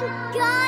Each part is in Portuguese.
I'm gone.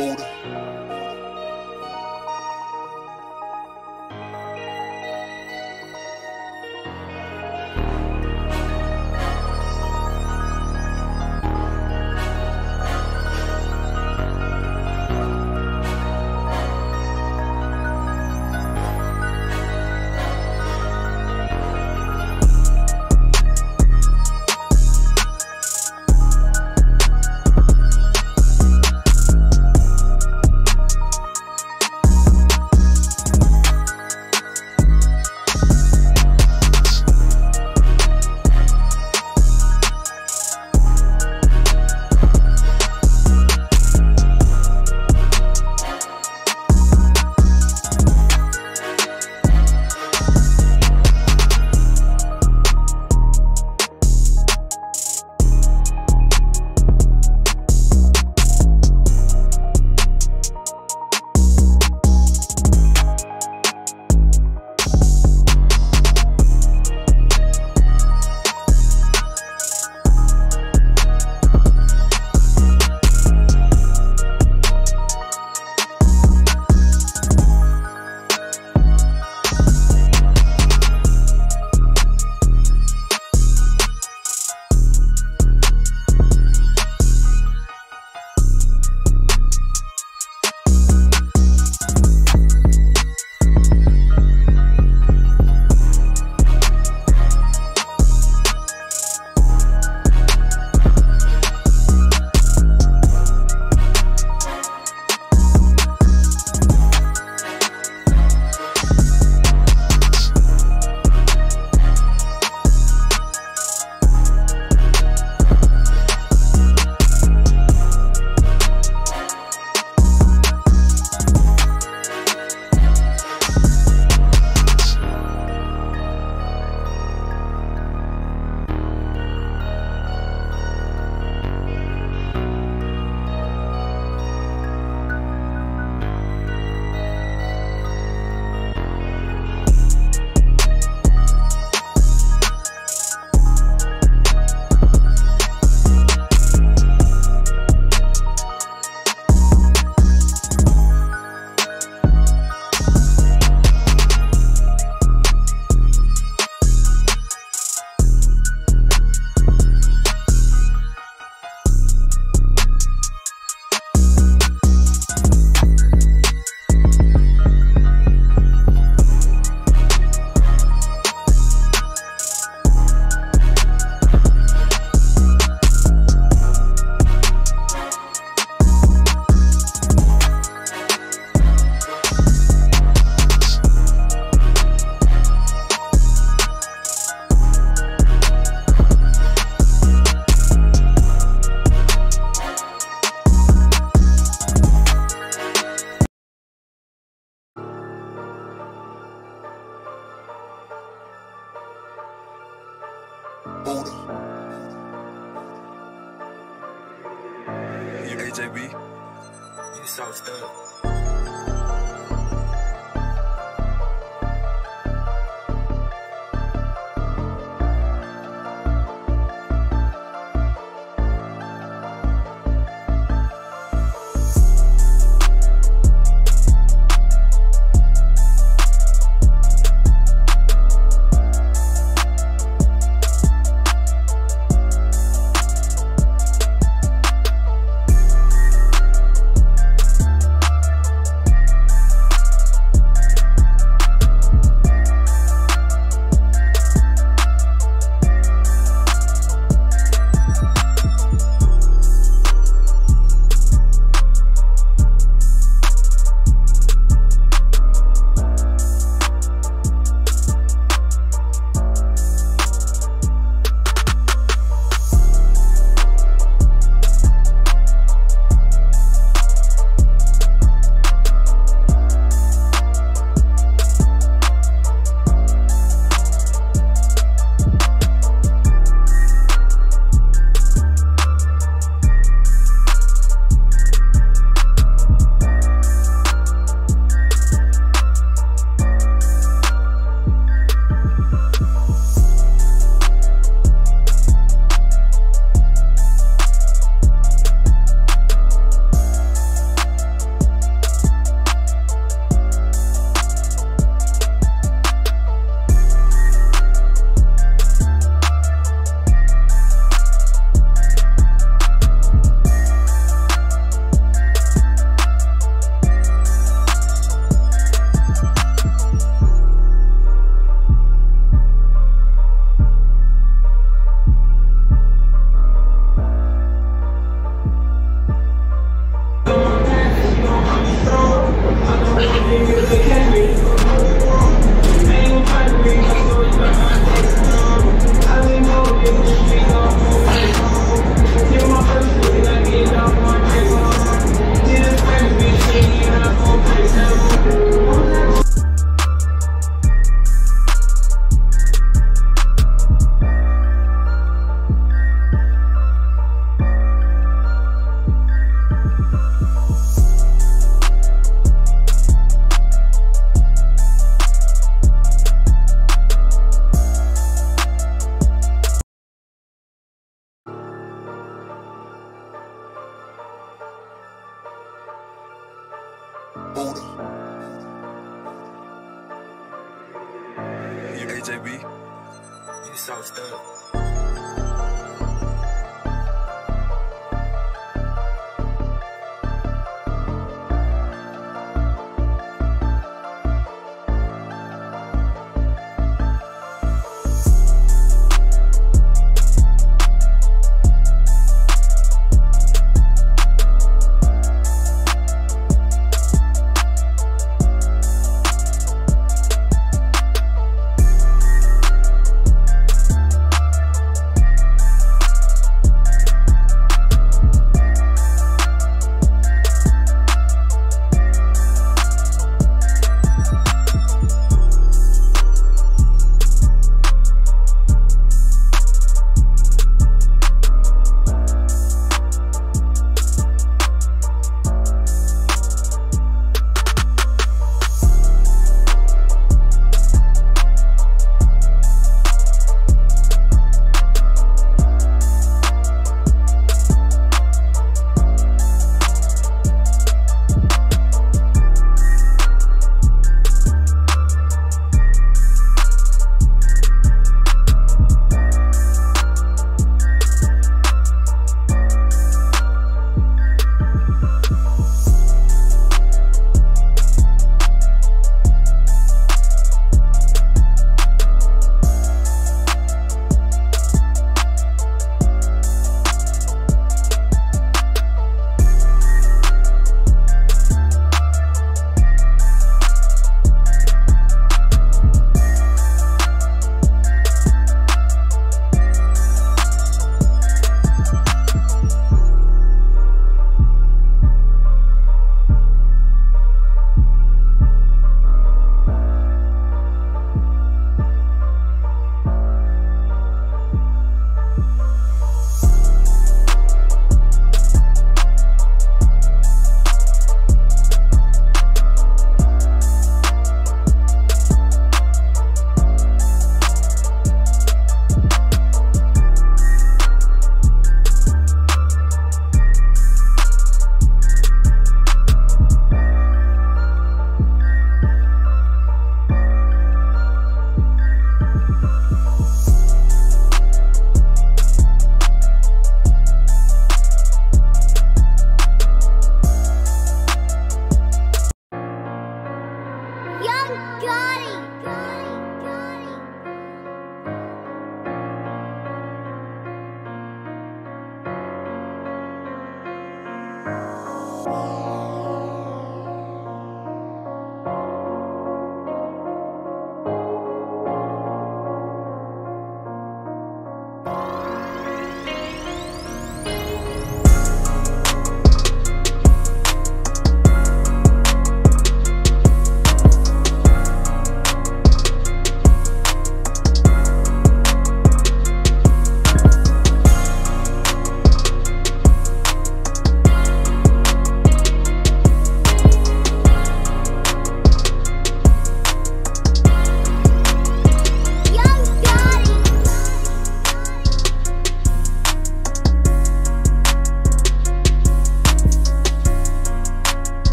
ouro